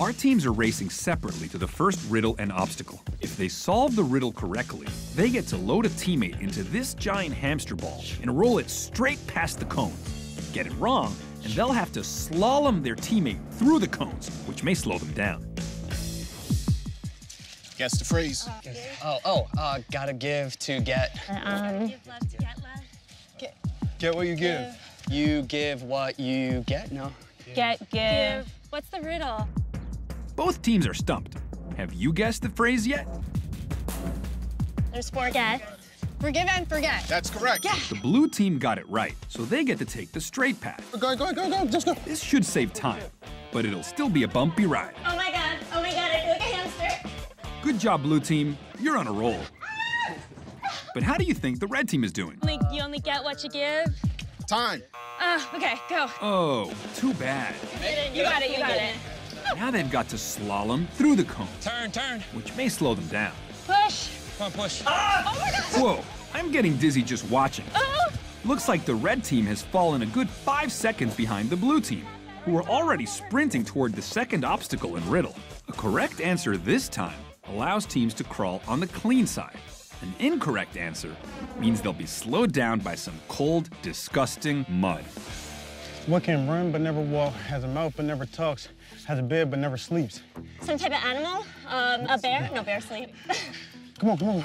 Our teams are racing separately to the first riddle and obstacle. If they solve the riddle correctly, they get to load a teammate into this giant hamster ball and roll it straight past the cones. Get it wrong, and they'll have to slalom their teammate through the cones, which may slow them down. Guess the phrase. Oh, oh, uh, gotta give to get. Um, Give love to get love. Get what you give. You give what you get? No. get, give. Give. What's the riddle? Both teams are stumped. Have you guessed the phrase yet? There's forget. Forgive and forget. That's correct. Yeah. The blue team got it right, so they get to take the straight path. Go, go, go, go. Just go. This should save time, but it'll still be a bumpy ride. Oh my god, oh my god, I feel like a hamster. Good job, blue team. You're on a roll. But how do you think the red team is doing? Only, you only get what you give. Time. Uh, okay, go. Oh, too bad. You got it, you got it. Now they've got to slalom through the cones, Turn, turn. which may slow them down. Push. Come on, push. Oh, Whoa, I'm getting dizzy just watching. Oh, Looks like the red team has fallen a good five seconds behind the blue team, who are already sprinting toward the second obstacle in riddle. A correct answer this time allows teams to crawl on the clean side. An incorrect answer means they'll be slowed down by some cold, disgusting mud. What can run but never walk, has a mouth but never talks, has a bed but never sleeps? Some type of animal? Um, a bear? No, bear sleep. Come on, come on.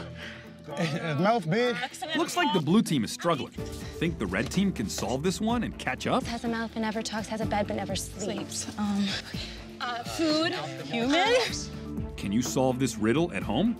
His mouth big. Looks like the blue team is struggling. Think the red team can solve this one and catch up? Has a mouth but never talks, has a bed but never sleeps. uh, food. Human. Can you solve this riddle at home?